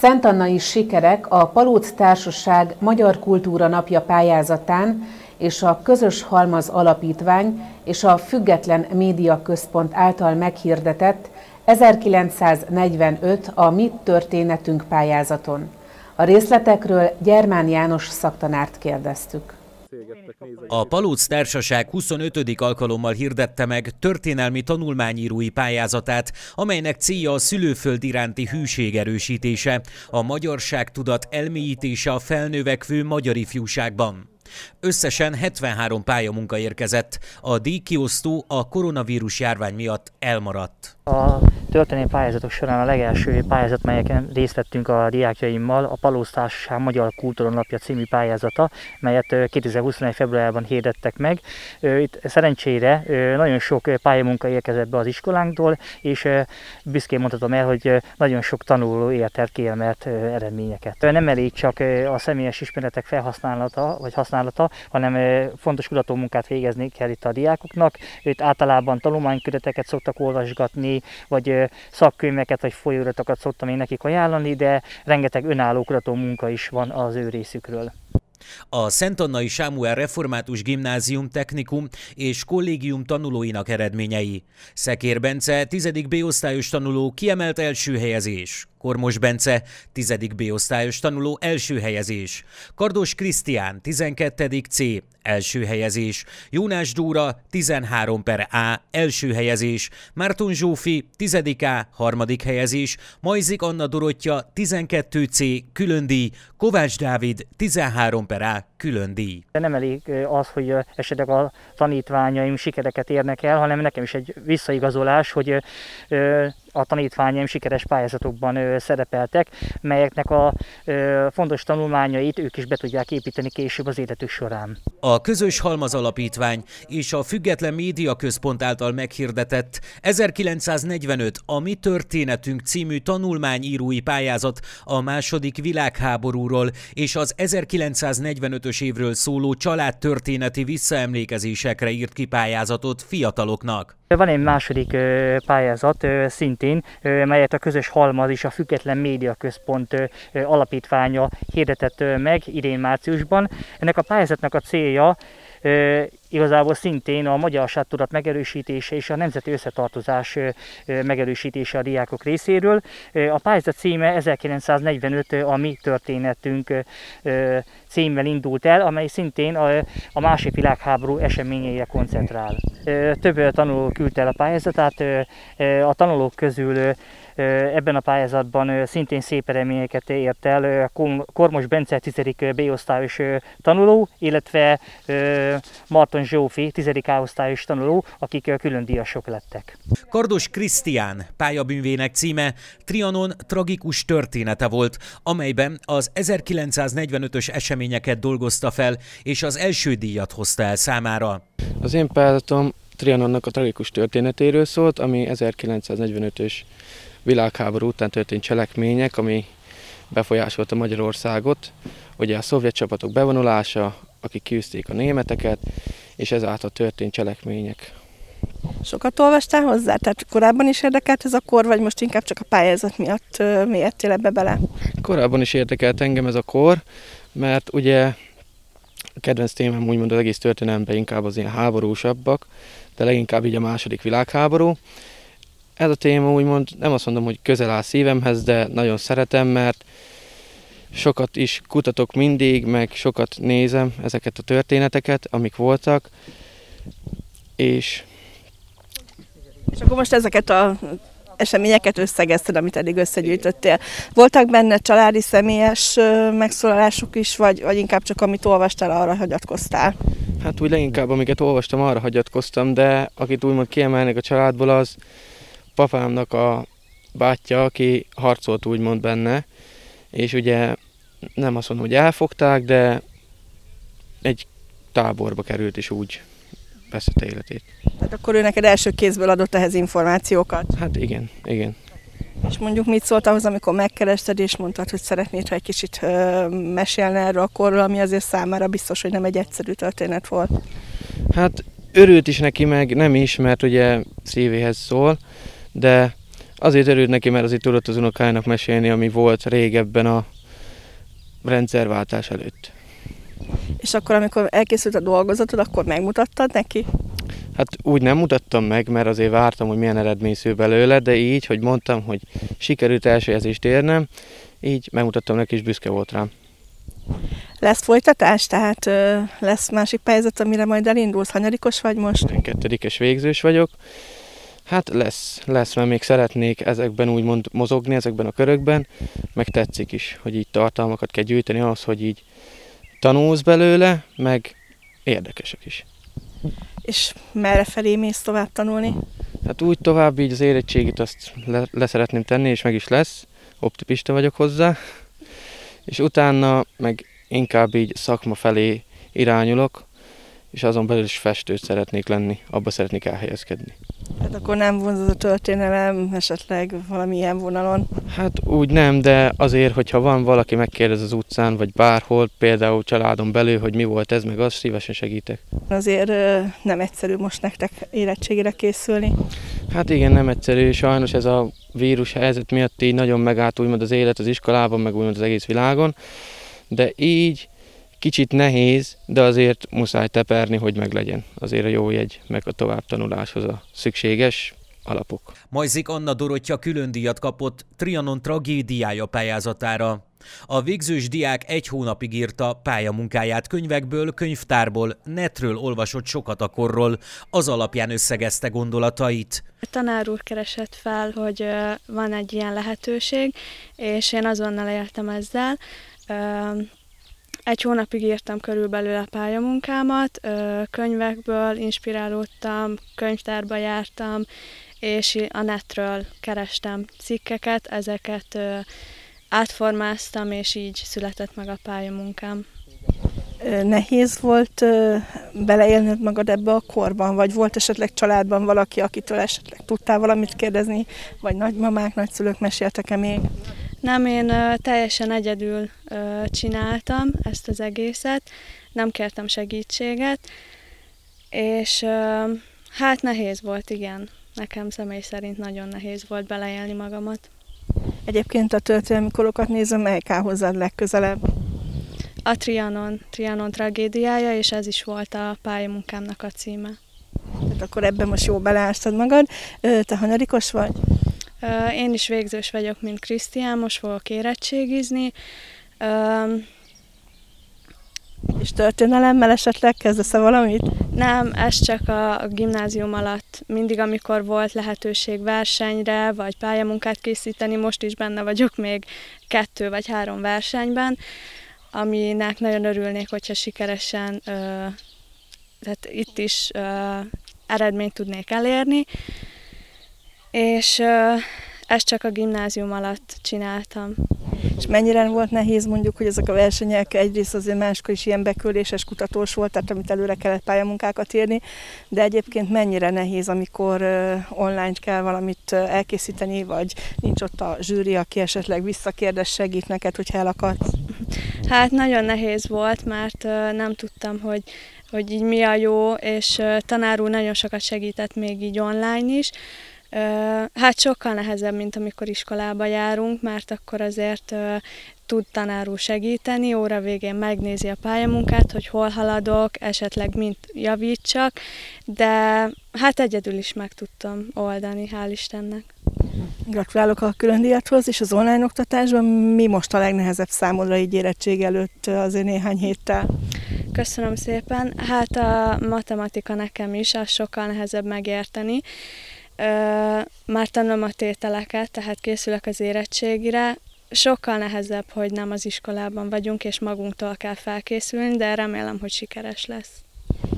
Szentannai sikerek a Palóc Társaság Magyar Kultúra Napja pályázatán és a Közös Halmaz Alapítvány és a Független Média Központ által meghirdetett 1945 a Mi történetünk pályázaton. A részletekről Gyermán János szaktanárt kérdeztük. A Palóc Társaság 25. alkalommal hirdette meg történelmi tanulmányírói pályázatát, amelynek célja a szülőföld iránti hűség erősítése, a magyarság tudat elmélyítése a felnövekvő magyar ifjúságban. Összesen 73 pályamunka érkezett, a díjkiosztó a koronavírus járvány miatt elmaradt. A történelmi pályázatok során a legelső pályázat, melyeken részt vettünk a diákjaimmal, a Palóz Társaság Magyar Kultúra Napja című pályázata, melyet 2021. februárban hirdettek meg. Itt szerencsére nagyon sok pályamunka érkezett be az iskolánkból, és büszkén mondhatom el, hogy nagyon sok tanuló ért el kiemelt eredményeket. Nem elég csak a személyes ismeretek felhasználata, vagy használata, hanem fontos kutatómunkát végezni kell itt a diákoknak. Itt általában tanulmányköteteket szoktak olvasgatni, vagy szakkönyveket vagy folyóiratokat szoktam én nekik ajánlani, de rengeteg önálló kutató munka is van az ő részükről. A Szentannai Sámuel Református Gimnázium Technikum és Kollégium tanulóinak eredményei. Szekér Bence, 10. B-osztályos tanuló kiemelt első helyezés. Kormos Bence, 10. B-osztályos tanuló első helyezés. Kardos Krisztián, 12. C, első helyezés. Jónás Dóra, 13 per A, első helyezés. Márton Zsófi, 10. A, harmadik helyezés. Majzik Anna Dorottya, 12 C, külön díj. Kovács Dávid, 13 per A, külön díj. Nem elég az, hogy esetleg a tanítványaim sikereket érnek el, hanem nekem is egy visszaigazolás, hogy a tanítványaim sikeres pályázatokban szerepeltek, melyeknek a fontos tanulmányait ők is be tudják építeni később az életük során. A Közös Halmaz Alapítvány és a Független Média Központ által meghirdetett 1945 A Mi Történetünk című tanulmányírói pályázat a második világháborúról és az 1945-ös évről szóló családtörténeti visszaemlékezésekre írt ki pályázatot fiataloknak. Van egy második pályázat szintén, melyet a Közös Halmaz és a Független Média Központ alapítványa hirdetett meg idén márciusban. Ennek a pályázatnak a célja igazából szintén a magyar tudat megerősítése és a nemzeti összetartozás megerősítése a diákok részéről. A pályázat címe 1945 a mi történetünk címmel indult el, amely szintén a, a másik világháború eseményeire koncentrál. Több tanuló küldte el a pályázatát, a tanulók közül ebben a pályázatban szintén szép eredményeket ért el Kormos Bence 10. B-osztályos tanuló, illetve Marton Zsófi 10. A-osztályos tanuló, akik külön díjasok lettek. Kardos Krisztián pályabűnvének címe Trianon tragikus története volt, amelyben az 1945-ös eseményeket dolgozta fel, és az első díjat hozta el számára. Az én pályázatom Trianonnak a tragikus történetéről szólt, ami 1945-ös világháború után történt cselekmények, ami befolyásolta Magyarországot. Ugye a szovjet csapatok bevonulása, akik kiűzték a németeket, és ezáltal történt cselekmények. Sokat olvastál hozzá? Tehát korábban is érdekelt ez a kor, vagy most inkább csak a pályázat miatt mélyedtél ebbe bele? Korábban is érdekelt engem ez a kor, mert ugye a kedvenc témám úgymond az egész történelemben inkább az ilyen háborúsabbak, de leginkább így a második világháború. Ez a téma úgymond nem azt mondom, hogy közel áll szívemhez, de nagyon szeretem, mert sokat is kutatok mindig, meg sokat nézem ezeket a történeteket, amik voltak, és... És akkor most ezeket a eseményeket összegezted, amit eddig összegyűjtöttél. Voltak benne családi, személyes megszólalások is, vagy, vagy inkább csak amit olvastál, arra hagyatkoztál? Hát úgy leginkább, amiket olvastam, arra hagyatkoztam, de akit úgymond kiemelnek a családból, az papámnak a bátyja, aki harcolt úgymond benne, és ugye nem azt mondom, hogy elfogták, de egy táborba került, és úgy veszette életét. Tehát akkor ő neked első kézből adott ehhez információkat? Hát igen, igen. És mondjuk mit szólt ahhoz, amikor megkerested, és mondtad, hogy szeretnéd, ha egy kicsit ö, mesélne erről a korról, ami azért számára biztos, hogy nem egy egyszerű történet volt. Hát örült is neki, meg nem is, mert ugye szívéhez szól, de Azért örült neki, mert azért tudott az unokájának mesélni, ami volt régebben a rendszerváltás előtt. És akkor, amikor elkészült a dolgozatod, akkor megmutattad neki? Hát úgy nem mutattam meg, mert azért vártam, hogy milyen eredmény szül belőle, de így, hogy mondtam, hogy sikerült elsőjezést érnem, így megmutattam neki, és büszke volt rám. Lesz folytatás, tehát ö, lesz másik pályázat, amire majd elindulsz? Hanyadikos vagy most? Én kettedikes végzős vagyok. Hát lesz, lesz, mert még szeretnék ezekben úgymond mozogni, ezekben a körökben, meg tetszik is, hogy így tartalmakat kell gyűjteni ahhoz, hogy így tanulsz belőle, meg érdekesek is. És merre felé mész tovább tanulni? Hát úgy tovább így az érettségit azt le, le szeretném tenni, és meg is lesz. Optimista vagyok hozzá. És utána meg inkább így szakma felé irányulok, és azon belül is festőt szeretnék lenni, abba szeretnék elhelyezkedni. Hát akkor nem vonzod a történelem esetleg valamilyen vonalon? Hát úgy nem, de azért, hogyha van valaki megkérdez az utcán, vagy bárhol, például családon belül, hogy mi volt ez, meg az, szívesen segítek. Azért nem egyszerű most nektek érettségére készülni. Hát igen, nem egyszerű, sajnos ez a vírus helyzet miatt így nagyon megállt úgymond az élet az iskolában, meg úgymond az egész világon, de így kicsit nehéz, de azért muszáj teperni, hogy meglegyen. Azért a jó jegy, meg a továbbtanuláshoz a szükséges alapok. Majzik Anna Dorottya külön díjat kapott Trianon tragédiája pályázatára. A végzős diák egy hónapig írta pályamunkáját könyvekből, könyvtárból, netről olvasott sokat a korról, az alapján összegezte gondolatait. A tanár úr keresett fel, hogy van egy ilyen lehetőség, és én azonnal éltem ezzel. Egy hónapig írtam körülbelül a pályamunkámat, könyvekből inspirálódtam, könyvtárba jártam, és a netről kerestem cikkeket, ezeket átformáztam, és így született meg a pályamunkám. Nehéz volt beleélned magad ebbe a korban, vagy volt esetleg családban valaki, akitől esetleg tudtál valamit kérdezni, vagy nagymamák, nagyszülők meséltek-e még? Nem, én ö, teljesen egyedül ö, csináltam ezt az egészet, nem kértem segítséget, és ö, hát nehéz volt, igen. Nekem személy szerint nagyon nehéz volt beleélni magamat. Egyébként a történelmi korokat nézem, melyik áll hozzád legközelebb? A Trianon, Trianon tragédiája, és ez is volt a pályamunkámnak a címe. Tehát akkor ebben most jó beleástad magad. Te hanyadikos vagy? Én is végzős vagyok, mint Krisztián, most fogok érettségizni. És történelemmel esetleg kezdesz-e valamit? Nem, ez csak a, gimnázium alatt. Mindig, amikor volt lehetőség versenyre, vagy pályamunkát készíteni, most is benne vagyok még kettő vagy három versenyben, aminek nagyon örülnék, hogyha sikeresen, tehát itt is eredményt tudnék elérni. És ezt csak a gimnázium alatt csináltam. És mennyire volt nehéz mondjuk, hogy ezek a versenyek egyrészt azért máskor is ilyen beküldéses kutatós volt, tehát amit előre kellett pályamunkákat írni, de egyébként mennyire nehéz, amikor online kell valamit elkészíteni, vagy nincs ott a zsűri, aki esetleg visszakérdez, segít neked, hogyha elakadsz. Hát nagyon nehéz volt, mert nem tudtam, hogy, hogy így mi a jó, és tanár úr nagyon sokat segített még így online is. Hát sokkal nehezebb, mint amikor iskolába járunk, mert akkor azért tud tanár úr segíteni, óra végén megnézi a pályamunkát, hogy hol haladok, esetleg mint javítsak, de hát egyedül is meg tudtam oldani, hál' Istennek. Gratulálok a külön díjathoz, és az online oktatásban mi most a legnehezebb számodra így érettség előtt azért néhány héttel? Köszönöm szépen. Hát a matematika nekem is, az sokkal nehezebb megérteni. Már tanulom a tételeket, tehát készülök az érettségire. Sokkal nehezebb, hogy nem az iskolában vagyunk, és magunktól kell felkészülni, de remélem, hogy sikeres lesz.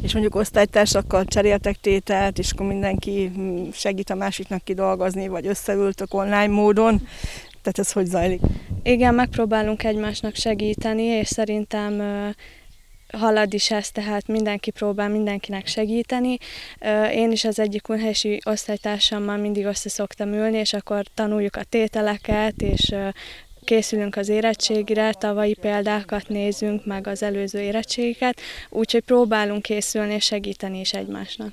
És mondjuk osztálytársakkal cseréltek tételt, és akkor mindenki segít a másiknak kidolgozni, vagy összeültök online módon. Tehát ez hogy zajlik? Igen, megpróbálunk egymásnak segíteni, és szerintem halad is ez, tehát mindenki próbál mindenkinek segíteni. Én is az egyik unhelysi osztálytársammal mindig össze szoktam ülni, és akkor tanuljuk a tételeket, és készülünk az érettségire, tavalyi példákat nézünk, meg az előző érettségiket, úgyhogy próbálunk készülni és segíteni is egymásnak.